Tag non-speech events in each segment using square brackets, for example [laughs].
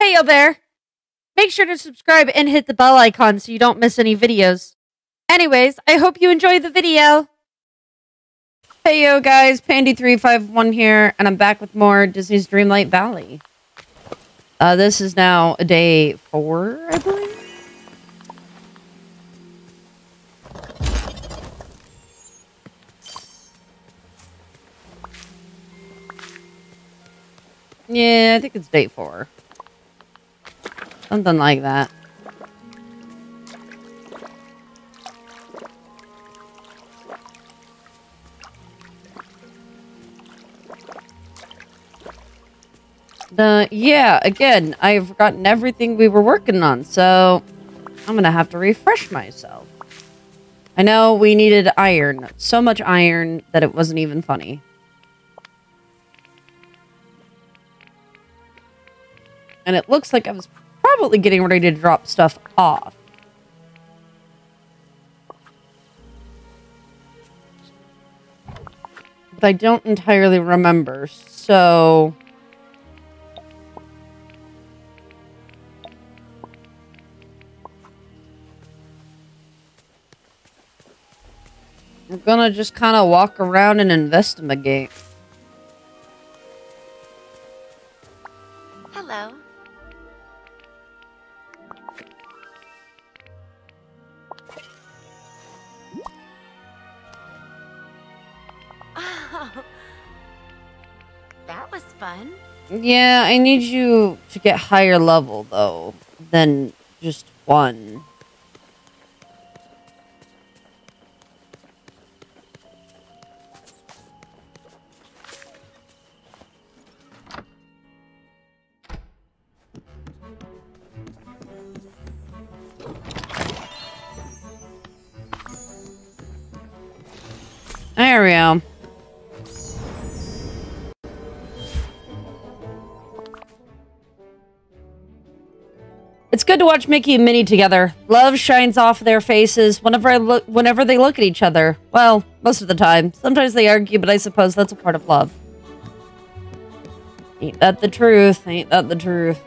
Hey, yo there. Make sure to subscribe and hit the bell icon so you don't miss any videos. Anyways, I hope you enjoy the video. Hey, yo, guys. Pandy351 here, and I'm back with more Disney's Dreamlight Valley. Uh, this is now day four, I believe. Yeah, I think it's day four. Something like that. The yeah, again, I've forgotten everything we were working on, so I'm gonna have to refresh myself. I know we needed iron. So much iron that it wasn't even funny. And it looks like I was probably getting ready to drop stuff off. But I don't entirely remember, so... We're gonna just kind of walk around and investigate. Hello. Fun. Yeah, I need you to get higher level, though, than just one. There we go. It's good to watch Mickey and Minnie together. Love shines off their faces whenever I look whenever they look at each other. Well, most of the time. Sometimes they argue, but I suppose that's a part of love. Ain't that the truth? Ain't that the truth?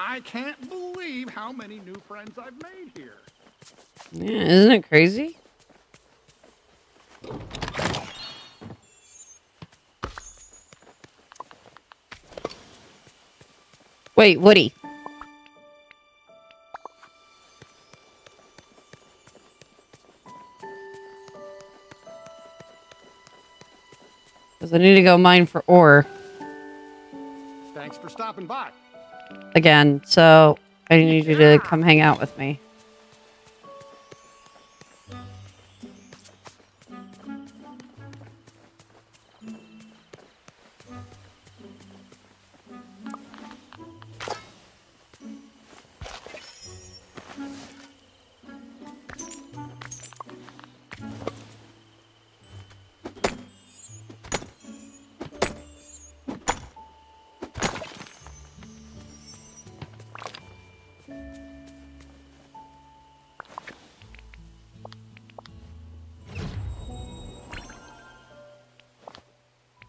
I can't believe how many new friends I've made here. Yeah, isn't it crazy? Wait, Woody. Because I need to go mine for ore Thanks for stopping by. Again, so I need you to come hang out with me.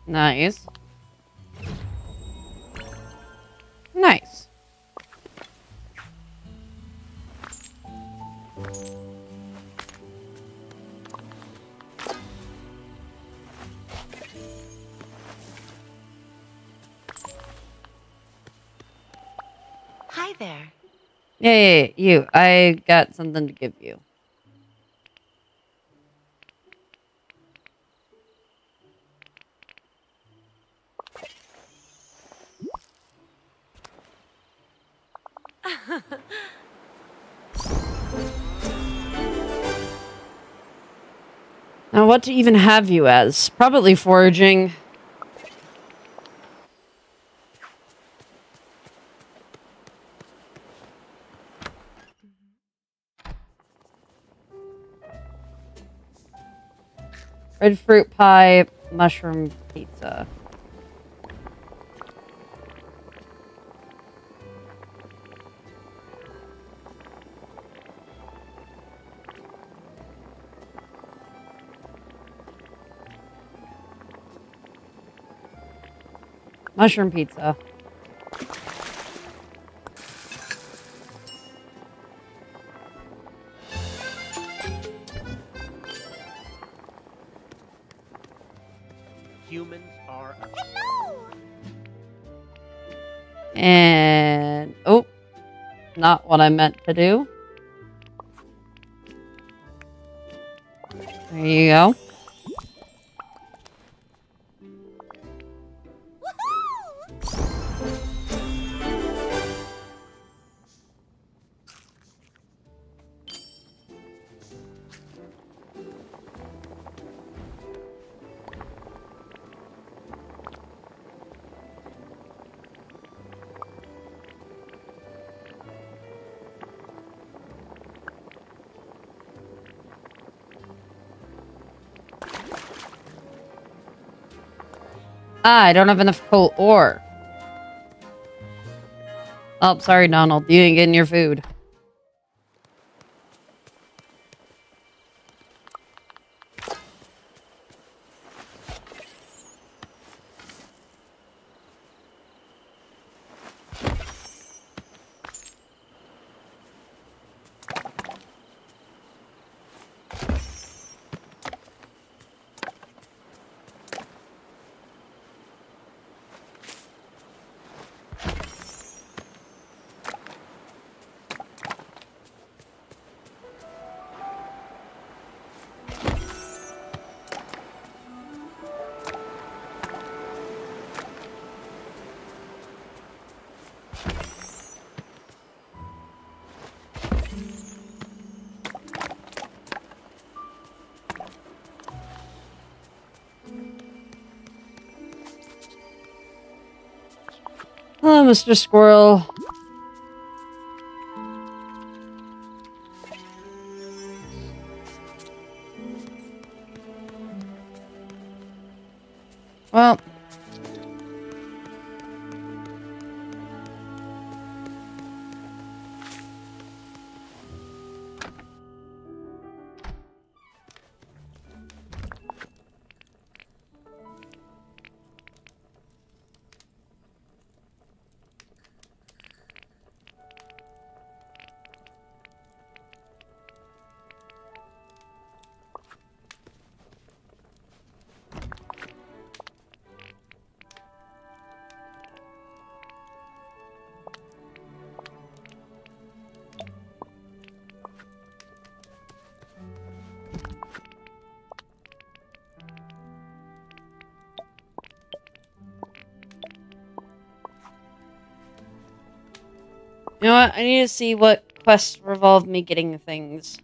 Nice. Nice. Hi there. Yeah, yeah, yeah, you. I got something to give you. What to even have you as? Probably foraging. Red fruit pie, mushroom Mushroom pizza. Humans are. And oh, not what I meant to do. There you go. Ah, I don't have enough coal ore. Oh, sorry, Donald. You didn't get in your food. Mr. Squirrel. What? I need to see what quests revolve me getting things.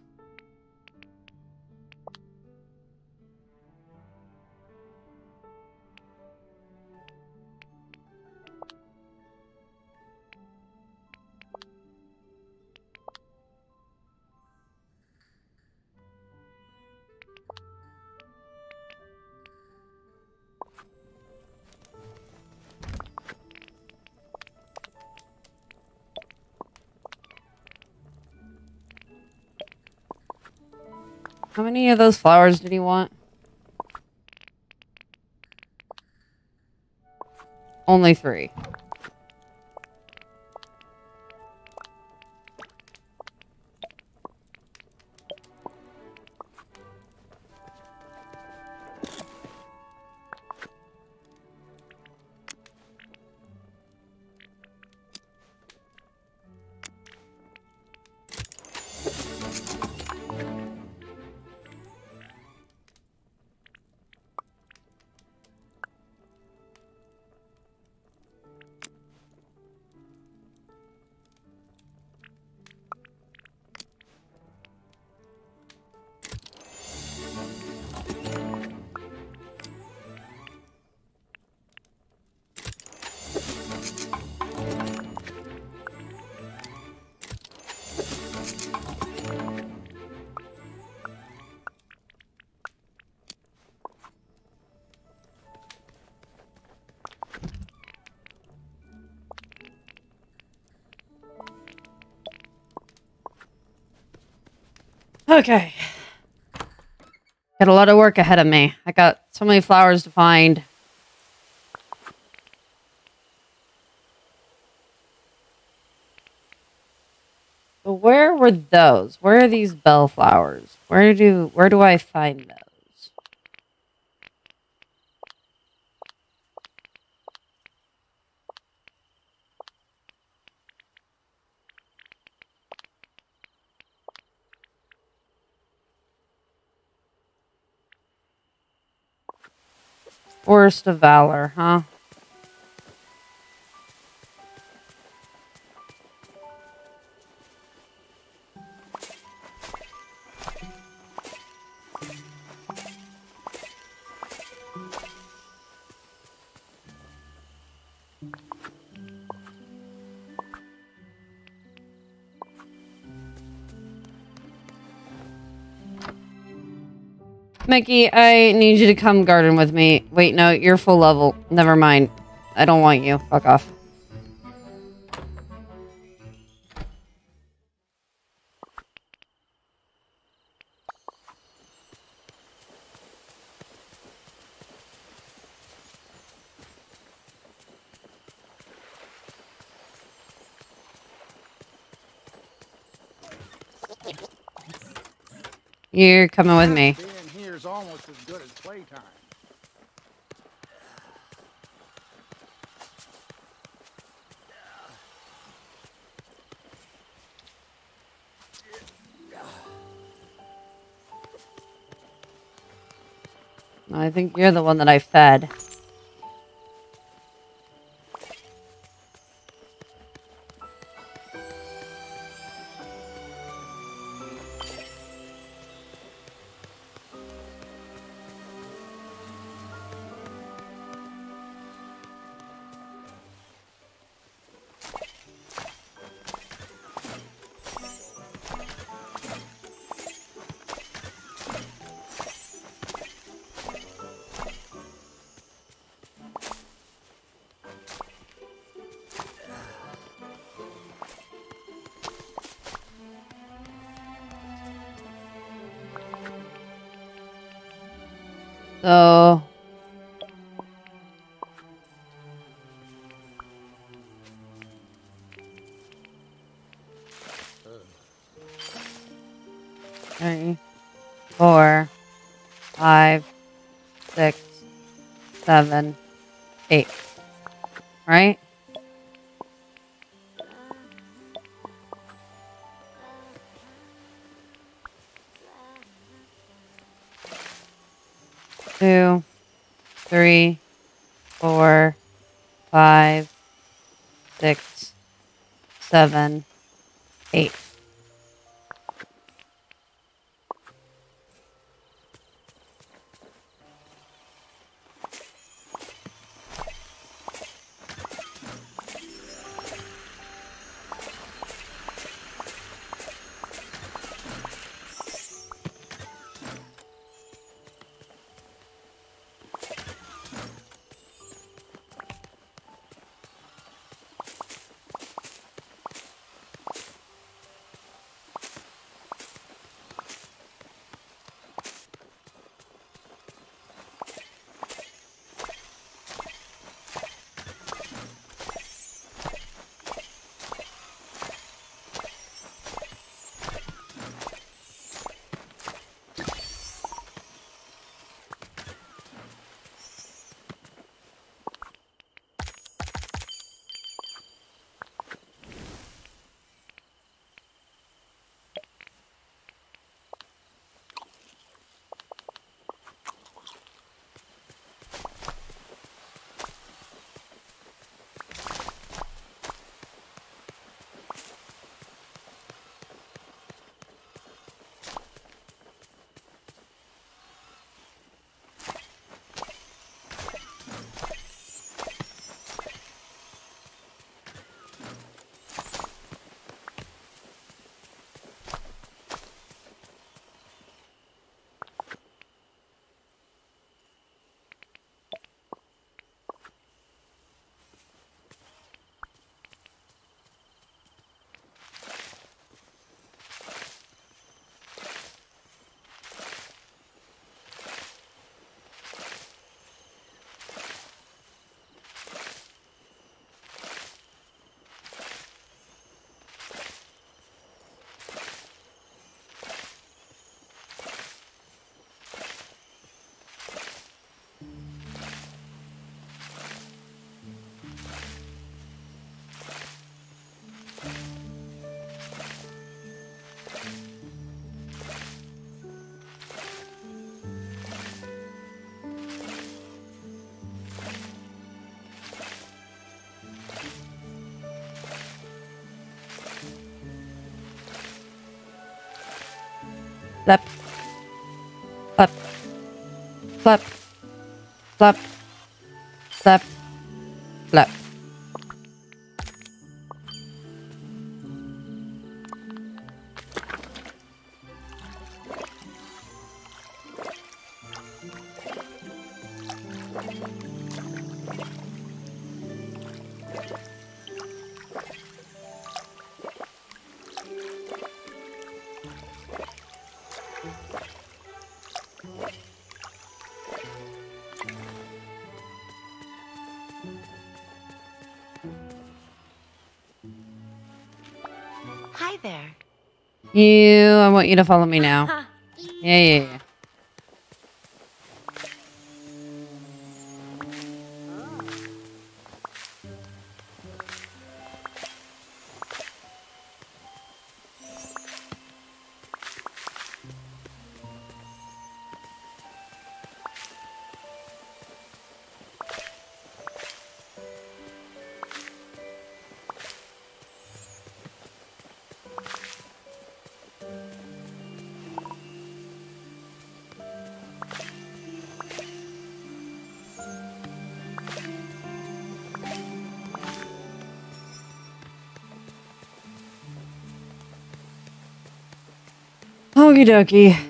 How many of those flowers did he want? Only three. Okay. Got a lot of work ahead of me. I got so many flowers to find. But where were those? Where are these bellflowers? Where do where do I find those? Forest of Valor, huh? Mickey, I need you to come garden with me. Wait, no, you're full level. Never mind. I don't want you. Fuck off. You're coming with me. Think you're the one that I fed. So three, four, five, six, seven, eight. Right? Seven, slap, slap, slap, slap. You, I want you to follow me now. [laughs] Yeah, yeah, yeah. Okie dokie.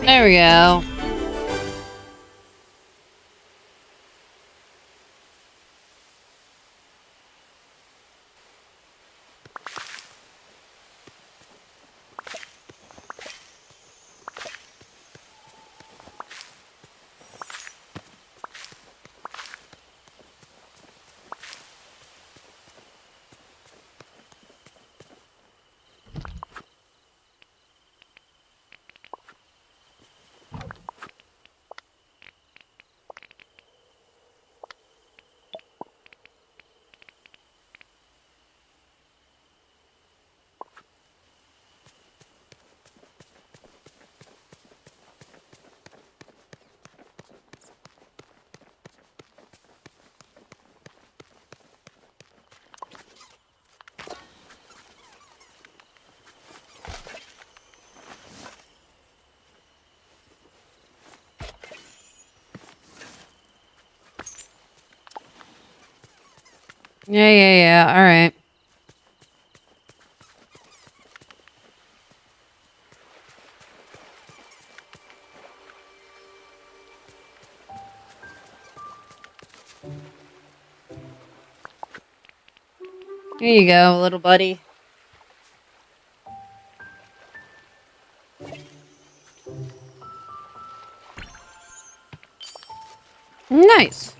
There we go. Yeah, yeah, yeah. All right. Here you go, little buddy. Nice.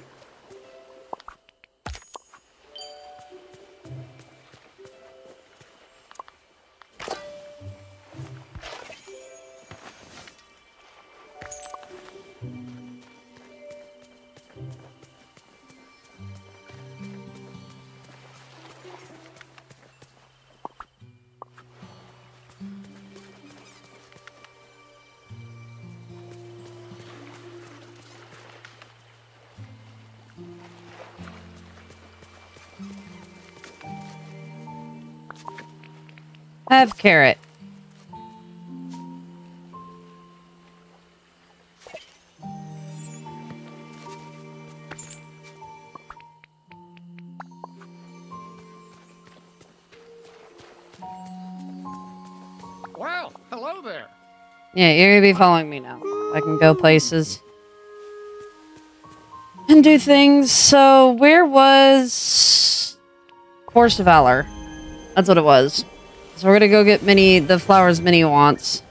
Have carrot. Well, hello there. Yeah, you're gonna be following me now. I can go places and do things. So, where was Horse of Valor? That's what it was. So we're gonna go get Minnie the flowers Minnie wants.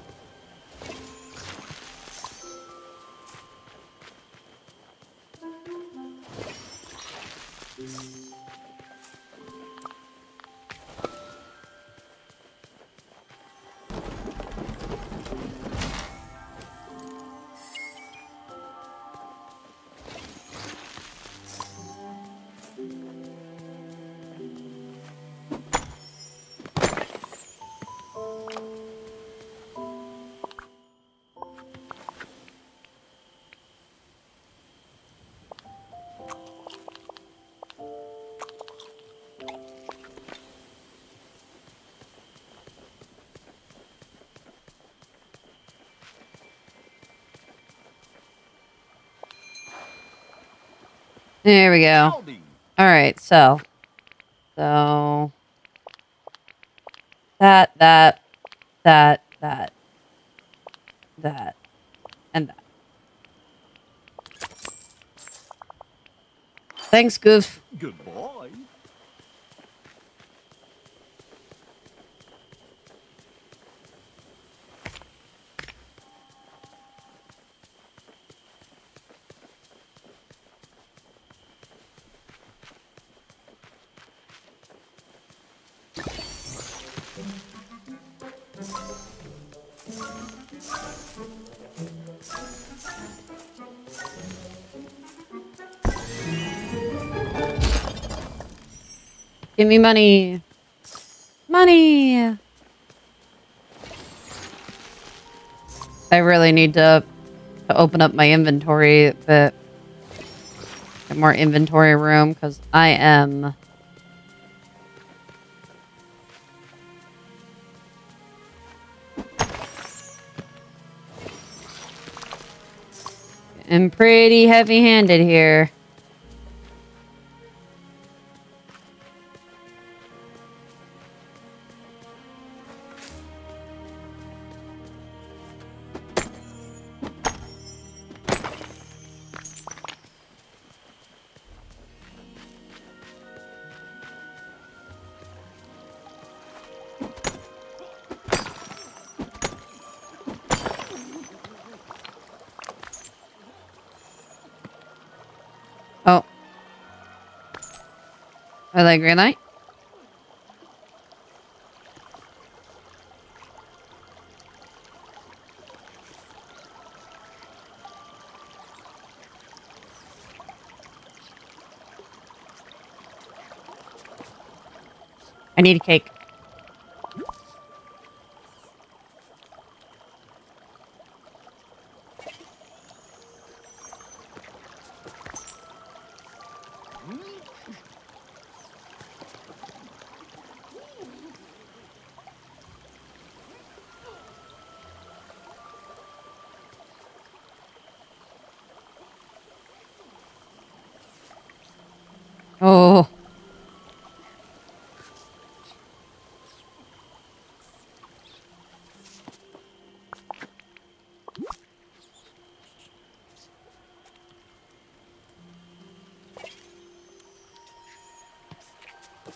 There we go. All right, so, so that, that, that, that, that, and that. Thanks, Goof. Me money. Money. I really need to, to open up my inventory, a bit. get more inventory room because I am. I'm pretty heavy handed here. Are they green light? I need a cake.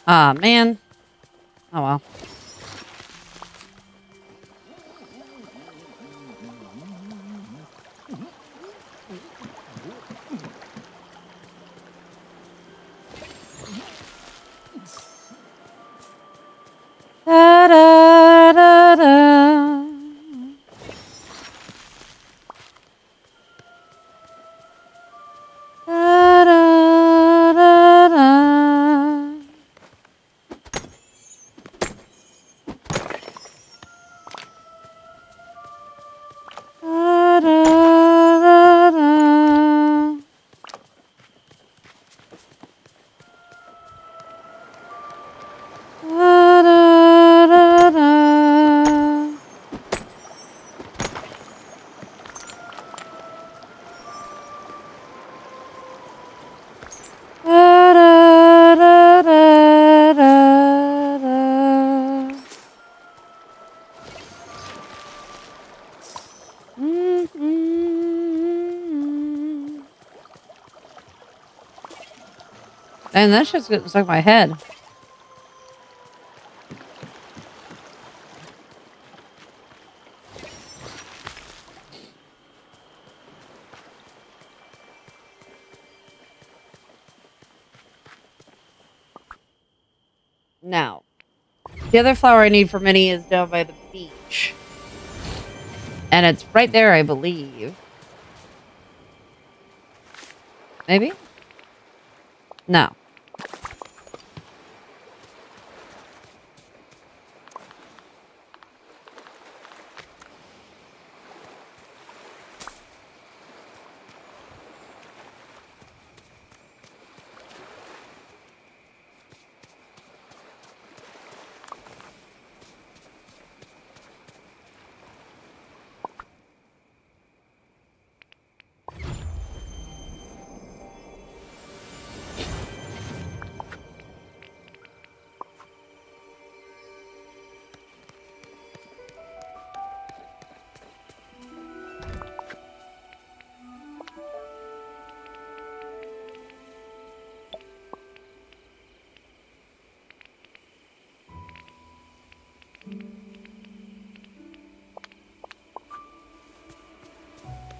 Ah, man. Oh, well. And that shit's getting stuck in my head. Now, the other flower I need for Minnie is down by the beach. And it's right there, I believe. Maybe?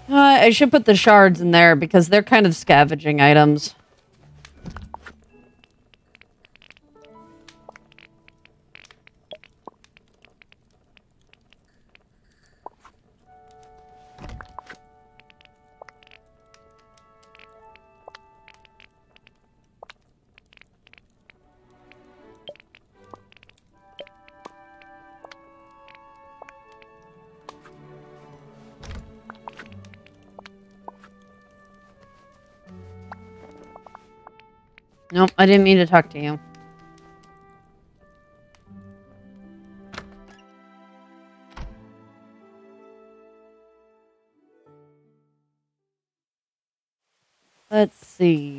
Uh, I should put the shards in there because they're kind of scavenging items. I didn't mean to talk to you. Let's see.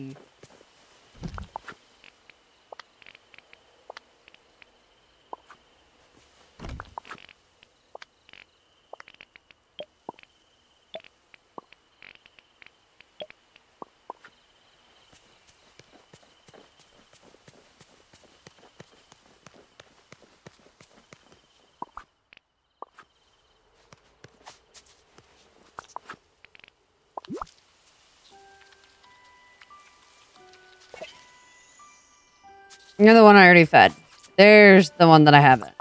You're the one I already fed. There's the one that I haven't.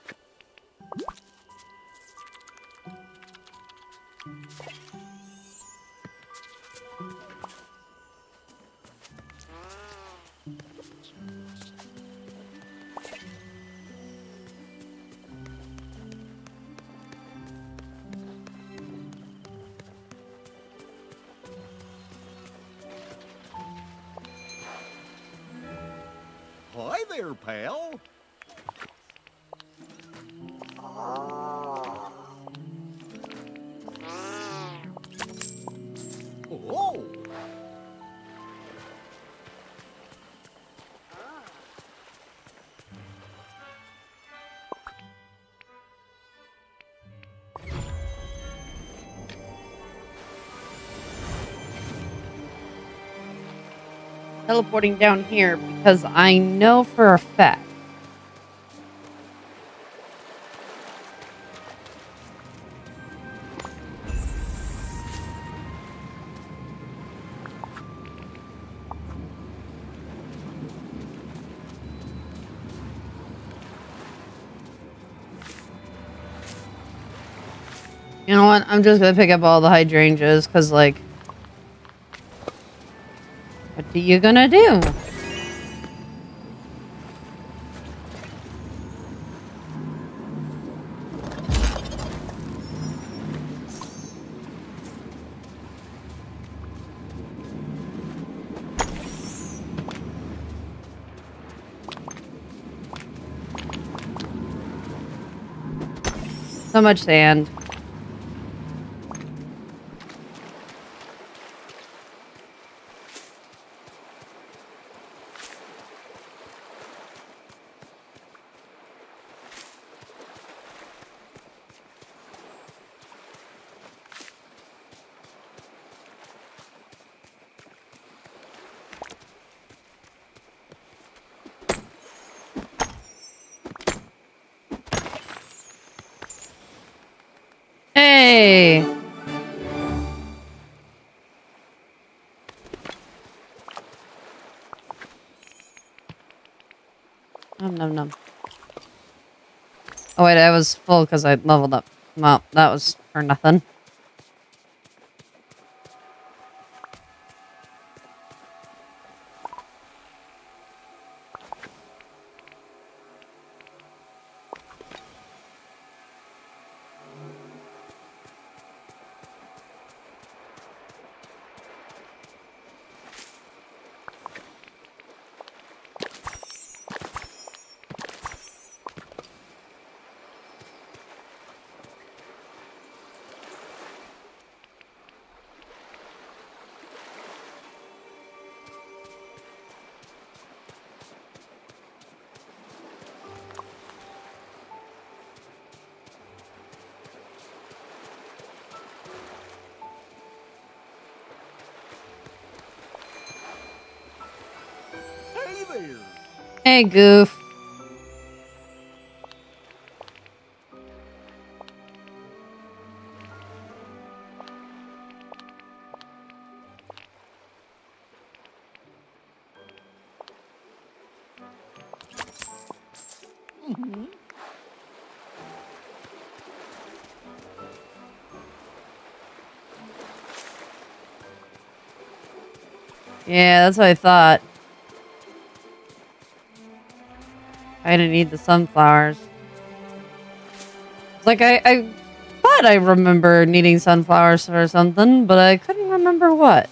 Teleporting down here because I know for a fact. You know what? I'm just gonna pick up all the hydrangeas because, like, are you gonna do? So much sand. Wait, I was full because I leveled up. Well, that was for nothing. Hey, Goof. Yeah, that's what I thought. I didn't need the sunflowers. Like, I, I thought I remember needing sunflowers or something, but I couldn't remember what.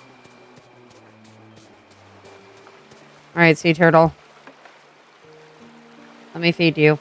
Alright, sea turtle. Let me feed you.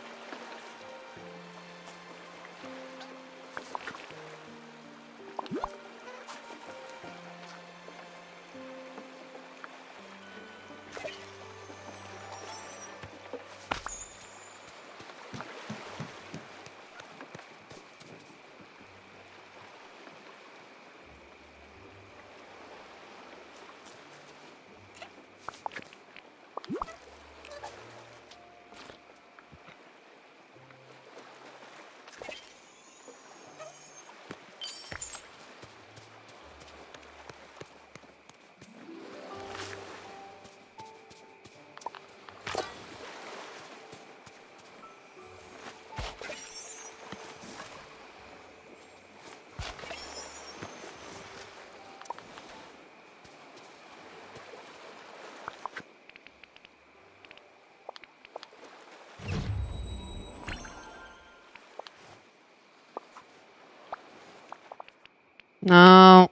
No.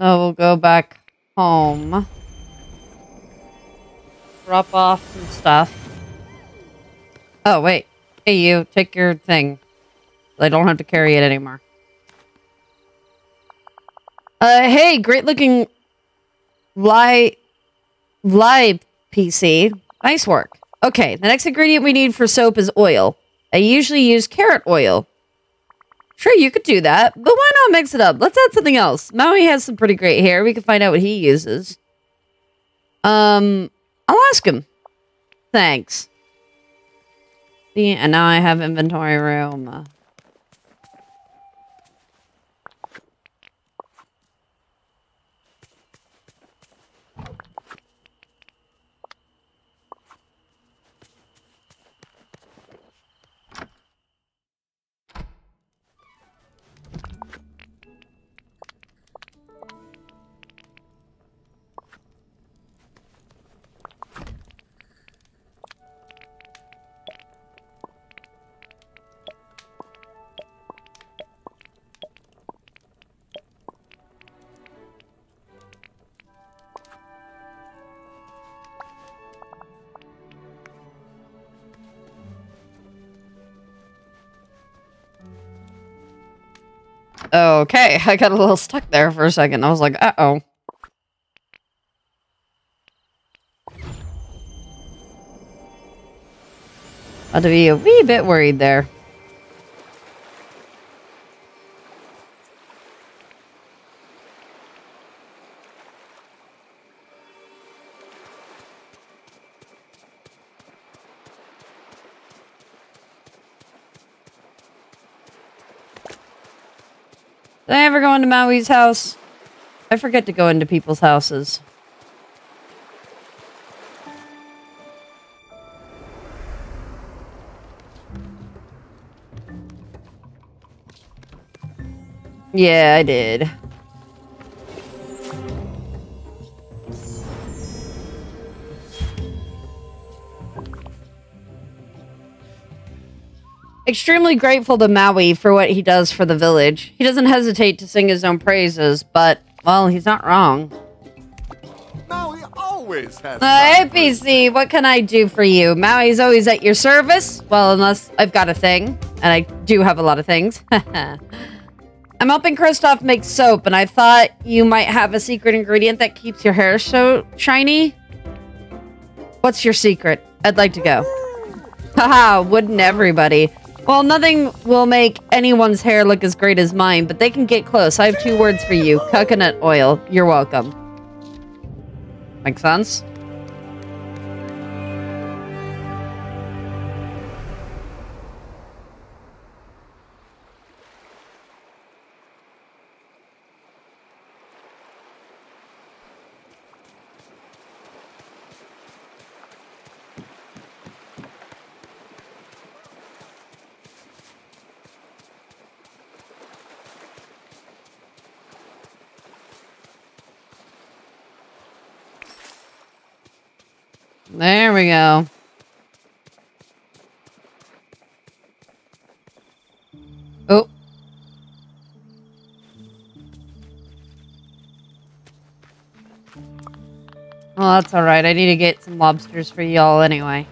Oh, we'll go back home. Drop off some stuff. Oh, wait. Hey, you, take your thing. I don't have to carry it anymore. Uh, hey, great looking lie, lie PC. Nice work. Okay, the next ingredient we need for soap is oil. I usually use carrot oil. Sure, you could do that, but why not mix it up? Let's add something else. Maui has some pretty great hair. We can find out what he uses. Um, I'll ask him. Thanks. See, and now I have inventory room. Okay, [laughs] I got a little stuck there for a second. I was like, uh-oh. Had to be a wee bit worried there. Into Maui's house? I forget to go into people's houses. Yeah, I did. Extremely grateful to Maui for what he does for the village. He doesn't hesitate to sing his own praises, but, well, he's not wrong. Maui always has. Uh, hey, PC, what can I do for you? Maui's always at your service. Well, unless I've got a thing. And I do have a lot of things. [laughs] I'm helping Kristoff make soap, and I thought you might have a secret ingredient that keeps your hair so shiny. What's your secret? I'd like to go. Haha, wouldn't everybody? Well, nothing will make anyone's hair look as great as mine, but they can get close. I have two words for you. Coconut oil. You're welcome. Make sense? There we go. Oh. Well, that's alright. I need to get some lobsters for y'all anyway.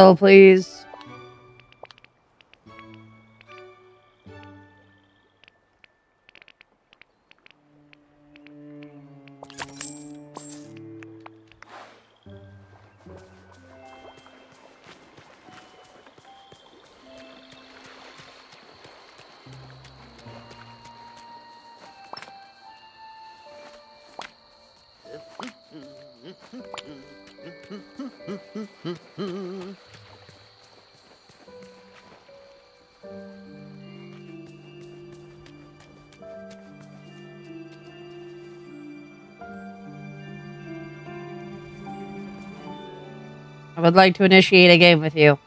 Oh, please. [laughs] I would like to initiate a game with you.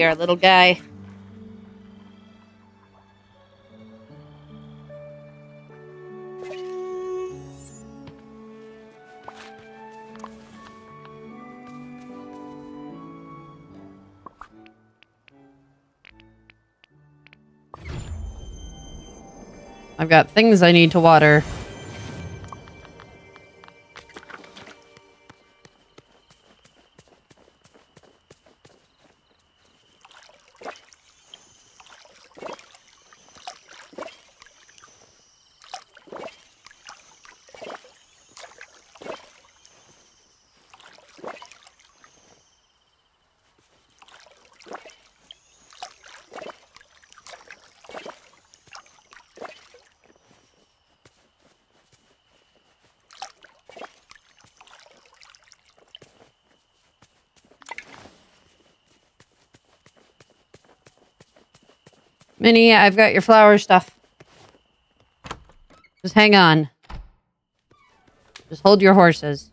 A little guy. I've got things I need to water. Minnie, I've got your flower stuff. Just hang on. Just hold your horses.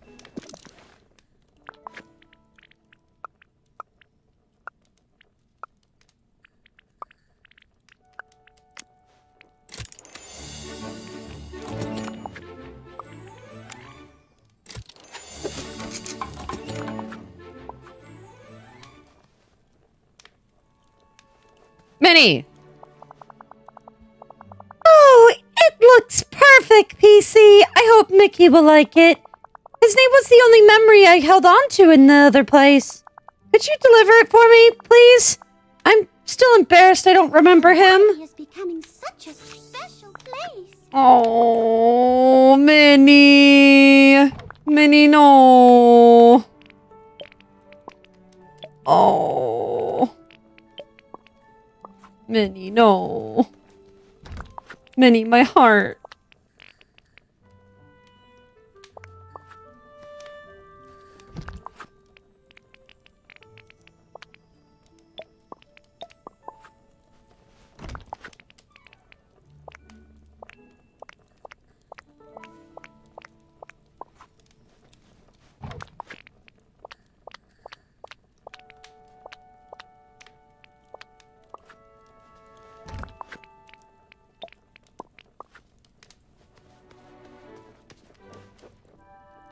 I hope Mickey will like it. His name was the only memory I held on to in the other place. Could you deliver it for me, please? I'm still embarrassed I don't remember him. is becoming such a special place. Oh, Minnie! Minnie, no! Oh. Minnie, no. Minnie, my heart.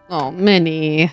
Oh, Minnie.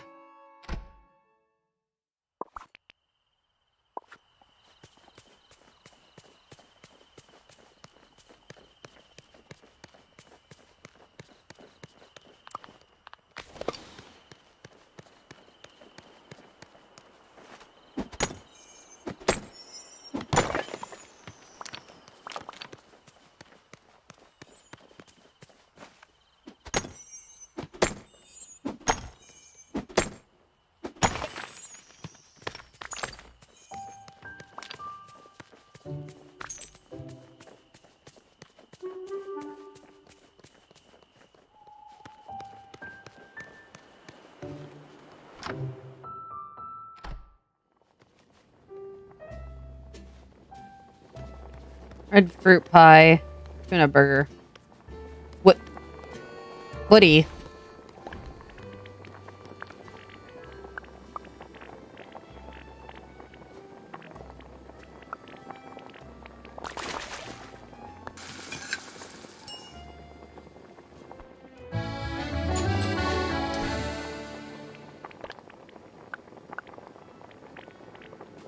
Red fruit pie. Tuna burger. What? Woody.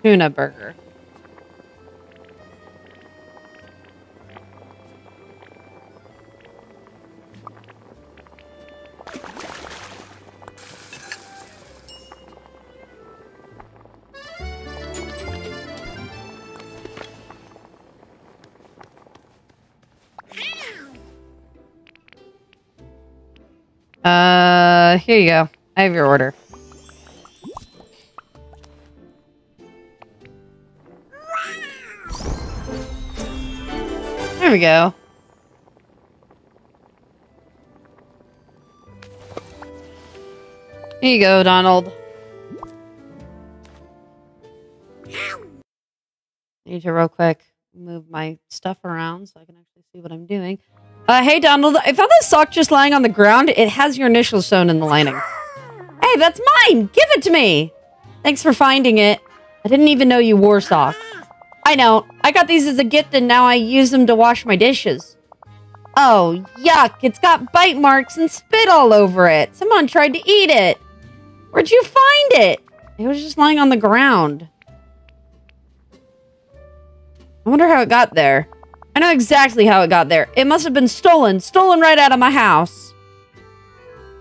Tuna burger. Uh, here you go. I have your order. There we go. Here you go, Donald. Need to real quick move my stuff around so I can actually see what I'm doing. Uh, hey, Donald, I found this sock just lying on the ground. It has your initials sewn in the lining. Hey, that's mine! Give it to me! Thanks for finding it. I didn't even know you wore socks. I know. I got these as a gift and now I use them to wash my dishes. Oh, yuck. It's got bite marks and spit all over it. Someone tried to eat it. Where'd you find it? It was just lying on the ground. I wonder how it got there. I know exactly how it got there. It must have been stolen. Stolen right out of my house.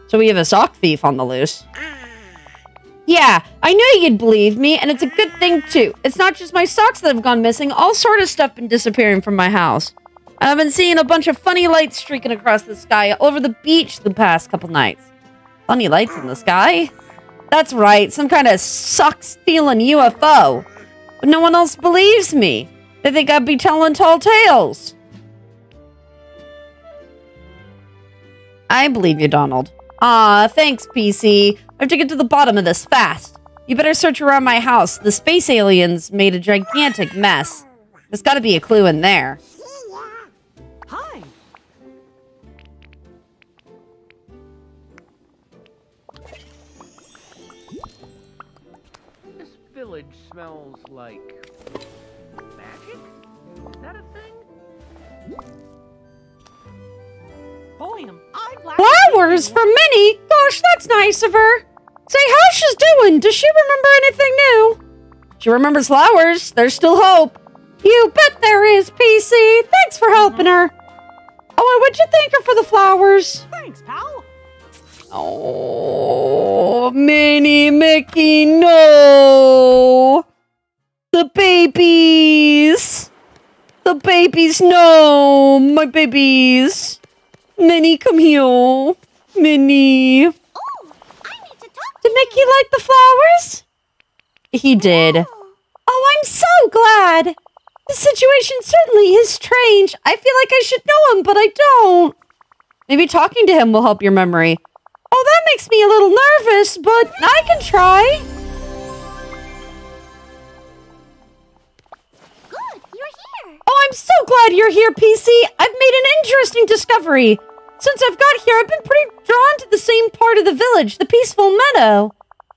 So we have a sock thief on the loose. Ah. Yeah, I knew you'd believe me, and it's a good thing too. It's not just my socks that have gone missing. All sort of stuff been disappearing from my house. I've been seeing a bunch of funny lights streaking across the sky over the beach the past couple nights. Funny lights in the sky? That's right, some kind of sock-stealing UFO. But no one else believes me. They think I'd be telling tall tales. I believe you, Donald. Aw, thanks, PC. I have to get to the bottom of this fast. You better search around my house. The space aliens made a gigantic mess. There's gotta be a clue in there. Hi. This village smells like magic? Is that a thing? Boy, am I glad. Flowers for Minnie? Gosh, that's nice of her. Say, how's she's doing? Does she remember anything new? She remembers flowers. There's still hope. You bet there is, PC. Thanks for helping her. Oh, and what'd you thank her for the flowers? Thanks, pal. Oh, Minnie, Mickey, no! The babies! The babies, no! My babies! Minnie, come here. Minnie. Oh, I need to talk to Did Mickey like the flowers? He did. you. Oh, I'm so glad. The situation certainly is strange. I feel like I should know him, but I don't. Maybe talking to him will help your memory. Oh, that makes me a little nervous, but I can try. Oh, I'm so glad you're here, PC. I've made an interesting discovery. Since I've got here, I've been pretty drawn to the same part of the village, the peaceful meadow.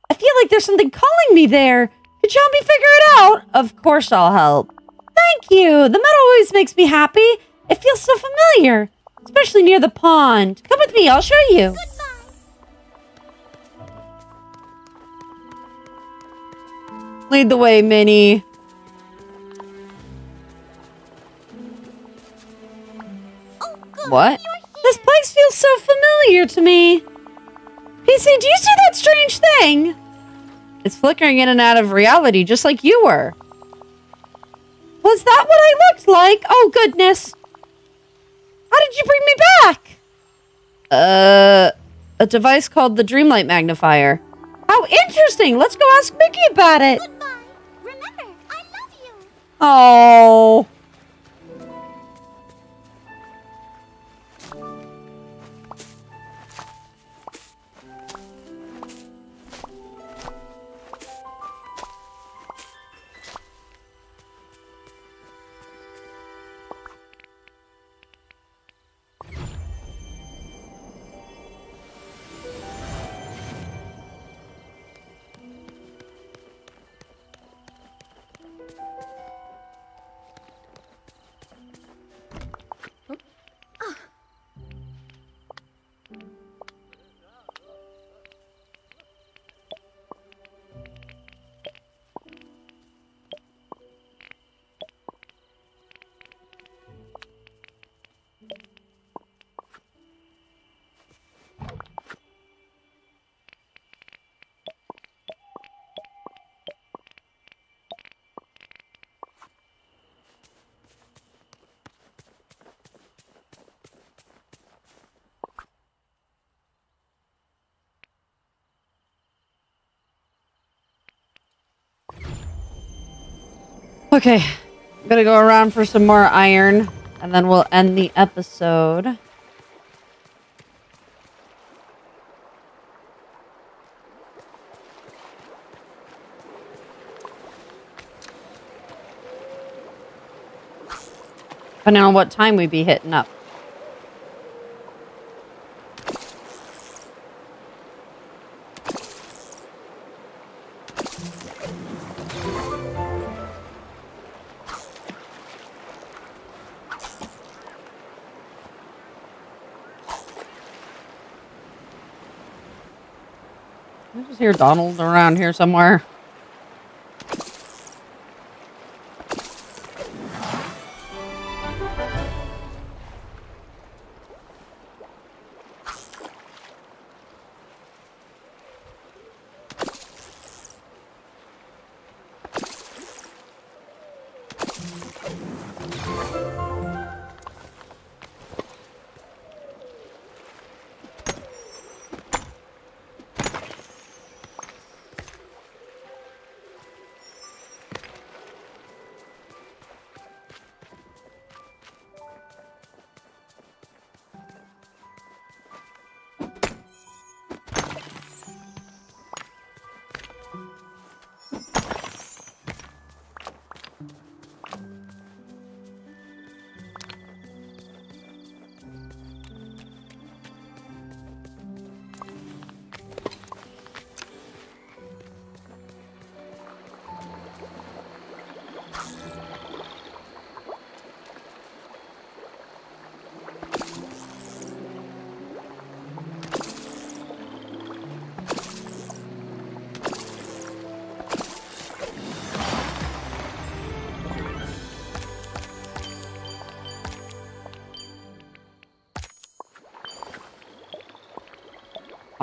I feel like there's something calling me there. Could you help me figure it out? Of course I'll help. Thank you. The meadow always makes me happy. It feels so familiar, especially near the pond. Come with me, I'll show you. Goodbye. Lead the way, Minnie. What? This place feels so familiar to me. PC, do you see that strange thing? It's flickering in and out of reality just like you were. Was that what I looked like? Oh, goodness. How did you bring me back? Uh, a device called the Dreamlight Magnifier. How interesting. Let's go ask Mickey about it. Goodbye. Remember, I love you. Oh. Okay, I'm gonna go around for some more iron, and then we'll end the episode. Depending on what time we be hitting up. I just hear Donald around here somewhere.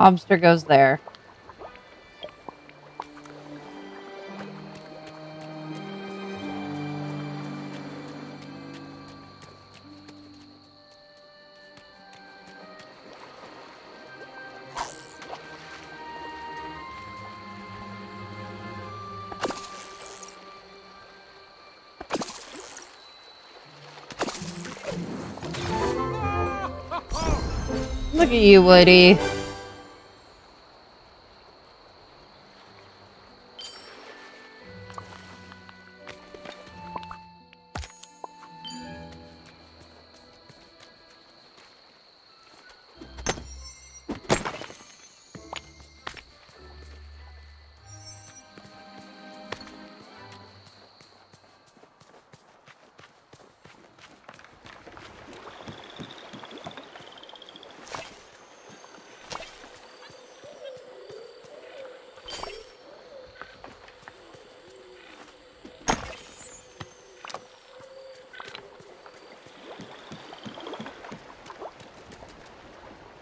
Obster goes there. Look at you, Woody.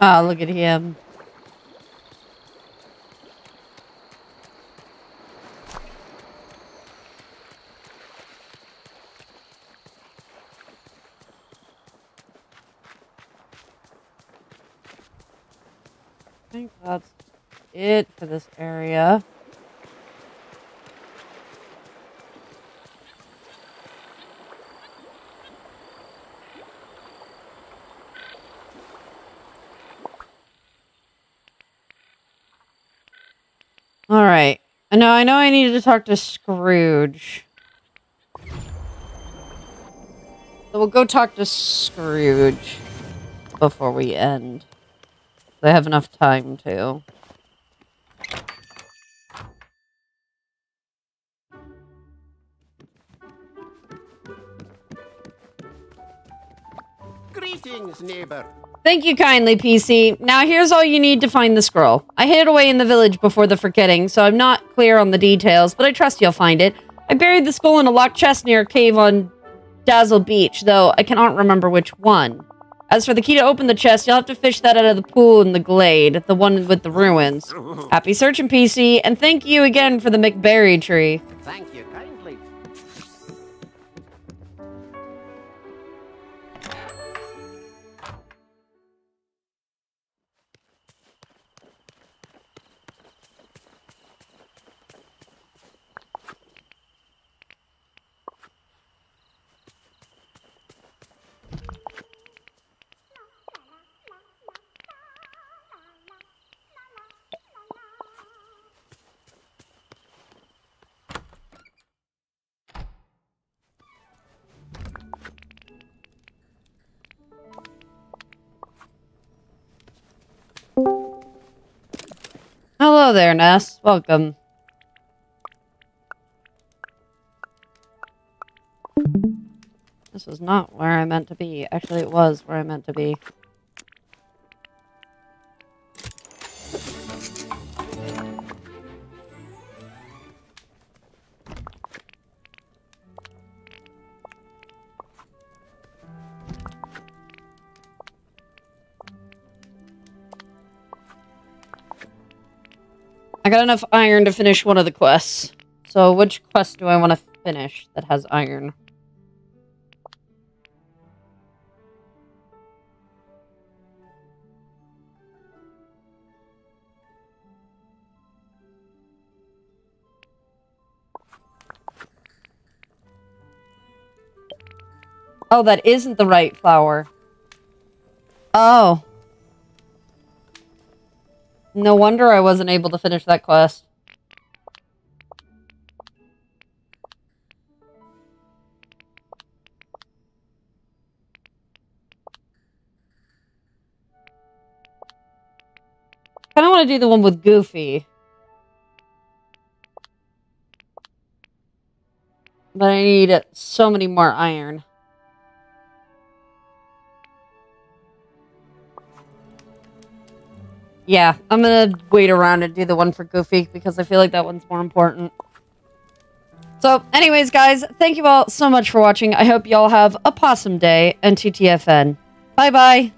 Oh, look at him. I think that's it for this area. All right. I know. I. Needed to talk to Scrooge. So we'll go talk to Scrooge before we end. I have enough time to. Greetings, neighbor. Thank you kindly, PC. Now here's all you need to find the scroll. I hid it away in the village before the forgetting, so I'm not clear on the details, but I trust you'll find it. I buried the skull in a locked chest near a cave on Dazzle Beach, though I cannot remember which one. As for the key to open the chest, you'll have to fish that out of the pool in the glade, the one with the ruins. Happy searching, PC, and thank you again for the McBerry tree. Thank you Hello there, Ness. Welcome. This was not where I meant to be. Actually, it was where I meant to be. Got enough iron to finish one of the quests. So which quest do I want to finish that has iron? Oh, that isn't the right flower. Oh. No wonder I wasn't able to finish that quest. kind of want to do the one with Goofy. But I need so many more iron. Yeah, I'm gonna wait around and do the one for Goofy because I feel like that one's more important. So, anyways, guys, thank you all so much for watching. I hope y'all have a possum day and TTFN. Bye-bye.